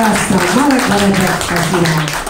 Teraz to Marek Mareczek, Kasina.